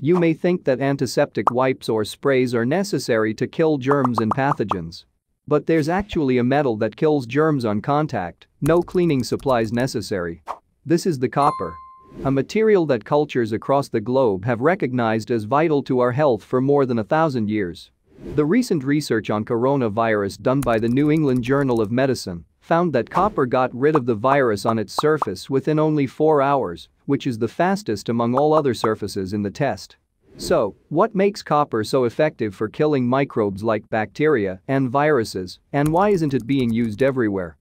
You may think that antiseptic wipes or sprays are necessary to kill germs and pathogens. But there's actually a metal that kills germs on contact, no cleaning supplies necessary. This is the copper. A material that cultures across the globe have recognized as vital to our health for more than a thousand years. The recent research on coronavirus done by the New England Journal of Medicine found that copper got rid of the virus on its surface within only 4 hours, which is the fastest among all other surfaces in the test. So, what makes copper so effective for killing microbes like bacteria and viruses, and why isn't it being used everywhere?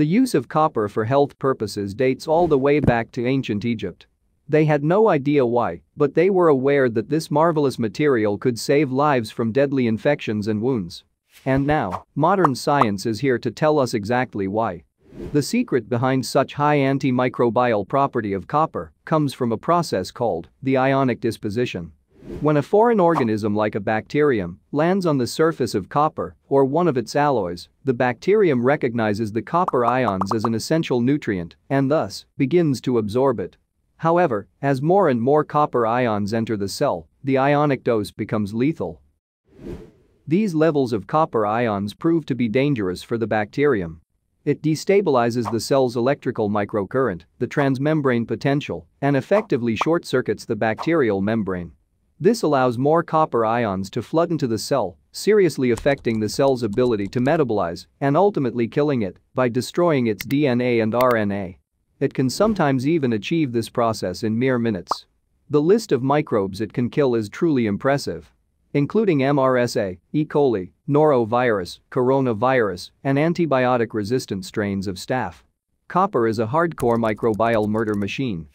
The use of copper for health purposes dates all the way back to ancient Egypt. They had no idea why, but they were aware that this marvelous material could save lives from deadly infections and wounds. And now, modern science is here to tell us exactly why. The secret behind such high antimicrobial property of copper comes from a process called the ionic disposition. When a foreign organism like a bacterium lands on the surface of copper or one of its alloys, the bacterium recognizes the copper ions as an essential nutrient and thus begins to absorb it. However, as more and more copper ions enter the cell, the ionic dose becomes lethal. These levels of copper ions prove to be dangerous for the bacterium. It destabilizes the cell's electrical microcurrent, the transmembrane potential, and effectively short-circuits the bacterial membrane. This allows more copper ions to flood into the cell, seriously affecting the cell's ability to metabolize and ultimately killing it by destroying its DNA and RNA. It can sometimes even achieve this process in mere minutes. The list of microbes it can kill is truly impressive. Including MRSA, E. coli, norovirus, coronavirus, and antibiotic-resistant strains of staph. Copper is a hardcore microbial murder machine.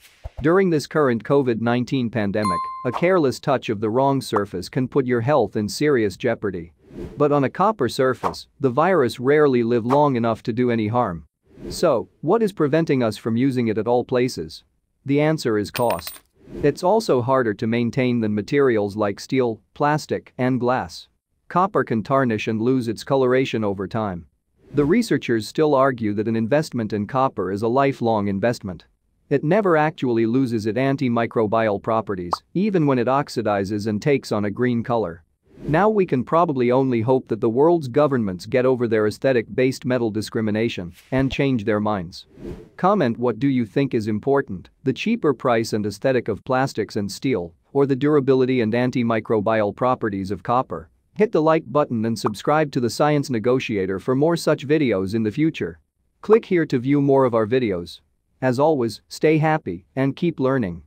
During this current COVID-19 pandemic, a careless touch of the wrong surface can put your health in serious jeopardy. But on a copper surface, the virus rarely live long enough to do any harm. So, what is preventing us from using it at all places? The answer is cost. It's also harder to maintain than materials like steel, plastic, and glass. Copper can tarnish and lose its coloration over time. The researchers still argue that an investment in copper is a lifelong investment. It never actually loses its antimicrobial properties, even when it oxidizes and takes on a green color. Now we can probably only hope that the world's governments get over their aesthetic-based metal discrimination and change their minds. Comment what do you think is important, the cheaper price and aesthetic of plastics and steel, or the durability and antimicrobial properties of copper. Hit the like button and subscribe to the Science Negotiator for more such videos in the future. Click here to view more of our videos. As always, stay happy and keep learning.